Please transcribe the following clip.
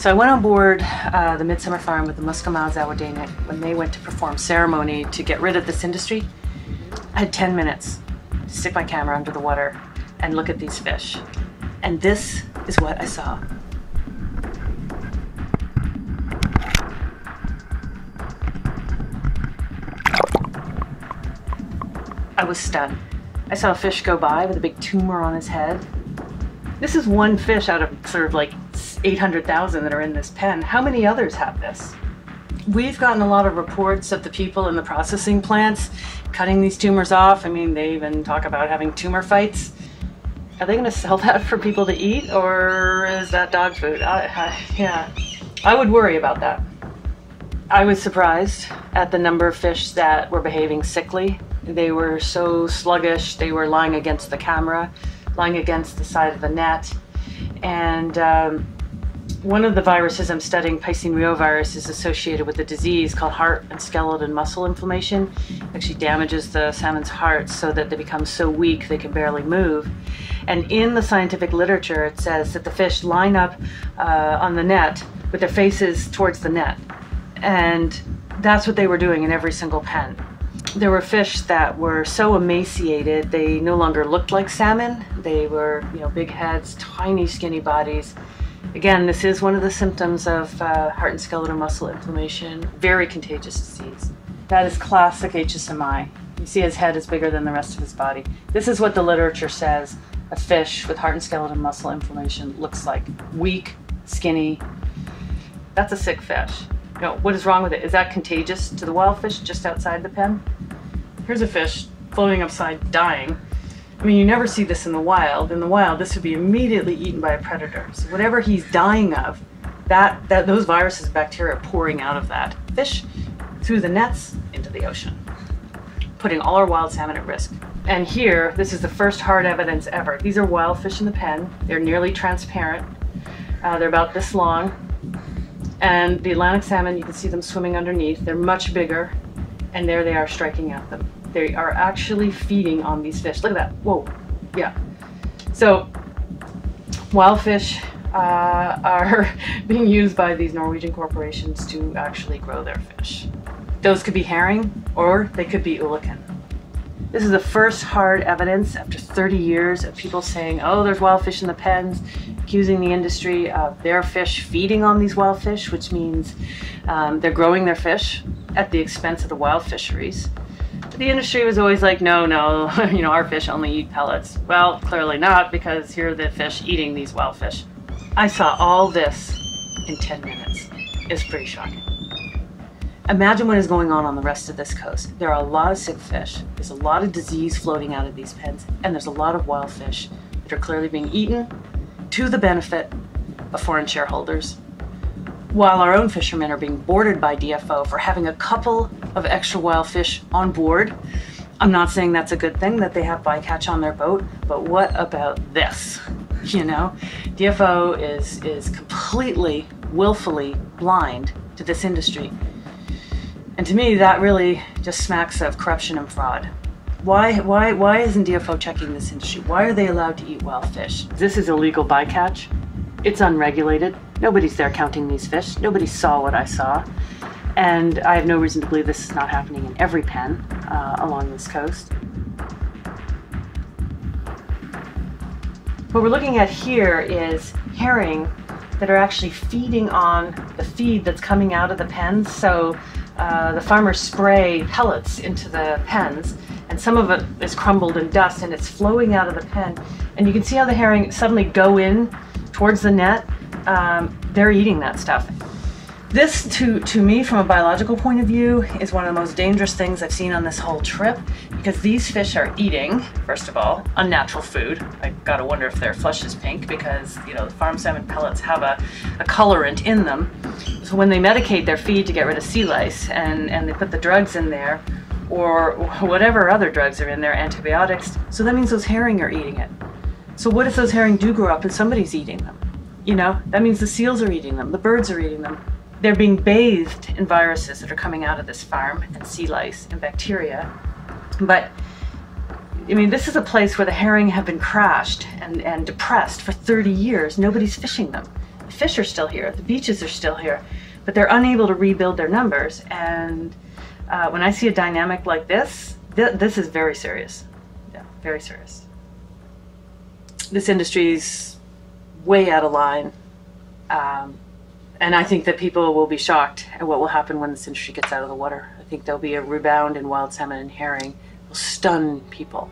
So I went on board uh, the Midsummer Farm with the Musgamagw Dzawada'enuxw when they went to perform ceremony to get rid of this industry. I had 10 minutes to stick my camera under the water and look at these fish. And this is what I saw. I was stunned. I saw a fish go by with a big tumor on his head. This is one fish out of sort of like 800,000 that are in this pen. How many others have this? We've gotten a lot of reports of the people in the processing plants cutting these tumors off. I mean, they even talk about having tumor fights. Are they going to sell that for people to eat or is that dog food? I, I, yeah, I would worry about that. I was surprised at the number of fish that were behaving sickly. They were so sluggish, they were lying against the camera, lying against the side of the net. And um, one of the viruses I'm studying, Piscine virus, is associated with a disease called heart and skeletal muscle inflammation. It actually damages the salmon's heart so that they become so weak they can barely move. And in the scientific literature, it says that the fish line up uh, on the net with their faces towards the net. And that's what they were doing in every single pen. There were fish that were so emaciated, they no longer looked like salmon. They were, you know, big heads, tiny, skinny bodies Again, this is one of the symptoms of uh, heart and skeletal muscle inflammation, very contagious disease. That is classic HSMI. You see his head is bigger than the rest of his body. This is what the literature says a fish with heart and skeletal muscle inflammation looks like. Weak, skinny. That's a sick fish. Know, what is wrong with it? Is that contagious to the wild fish just outside the pen? Here's a fish floating upside, dying. I mean, you never see this in the wild. In the wild, this would be immediately eaten by a predator. So whatever he's dying of, that, that those viruses, bacteria are pouring out of that fish through the nets into the ocean, putting all our wild salmon at risk. And here, this is the first hard evidence ever. These are wild fish in the pen. They're nearly transparent. Uh, they're about this long. And the Atlantic salmon, you can see them swimming underneath. They're much bigger. And there they are striking at them. They are actually feeding on these fish. Look at that. Whoa. Yeah. So wild fish uh, are being used by these Norwegian corporations to actually grow their fish. Those could be herring or they could be eulachon. This is the first hard evidence after 30 years of people saying, oh, there's wild fish in the pens, accusing the industry of their fish feeding on these wild fish, which means um, they're growing their fish at the expense of the wild fisheries the industry was always like, no, no, you know, our fish only eat pellets. Well, clearly not because here are the fish eating these wild fish. I saw all this in 10 minutes. It's pretty shocking. Imagine what is going on on the rest of this coast. There are a lot of sick fish. There's a lot of disease floating out of these pens, and there's a lot of wild fish that are clearly being eaten to the benefit of foreign shareholders while our own fishermen are being boarded by DFO for having a couple of extra wild fish on board. I'm not saying that's a good thing that they have bycatch on their boat, but what about this? You know, DFO is is completely willfully blind to this industry. And to me that really just smacks of corruption and fraud. Why why why isn't DFO checking this industry? Why are they allowed to eat wild fish? This is illegal bycatch. It's unregulated. Nobody's there counting these fish. Nobody saw what I saw. And I have no reason to believe this is not happening in every pen uh, along this coast. What we're looking at here is herring that are actually feeding on the feed that's coming out of the pens. So uh, the farmers spray pellets into the pens and some of it is crumbled in dust and it's flowing out of the pen. And you can see how the herring suddenly go in towards the net, um, they're eating that stuff. This, to, to me, from a biological point of view, is one of the most dangerous things I've seen on this whole trip because these fish are eating, first of all, unnatural food. I gotta wonder if their flesh is pink because, you know, the farm salmon pellets have a, a colorant in them. So when they medicate their feed to get rid of sea lice and, and they put the drugs in there, or whatever other drugs are in there, antibiotics, so that means those herring are eating it. So what if those herring do grow up and somebody's eating them? You know, that means the seals are eating them, the birds are eating them. They're being bathed in viruses that are coming out of this farm and sea lice and bacteria. But I mean, this is a place where the herring have been crashed and, and depressed for 30 years. Nobody's fishing them. The fish are still here, the beaches are still here, but they're unable to rebuild their numbers. And uh, when I see a dynamic like this, th- this is very serious. Yeah, very serious. This industry's way out of line. Um, and I think that people will be shocked at what will happen when this industry gets out of the water. I think there'll be a rebound in wild salmon and herring. It will stun people.